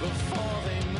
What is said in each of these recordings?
before they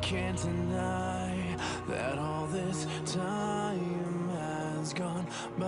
can't deny that all this time has gone by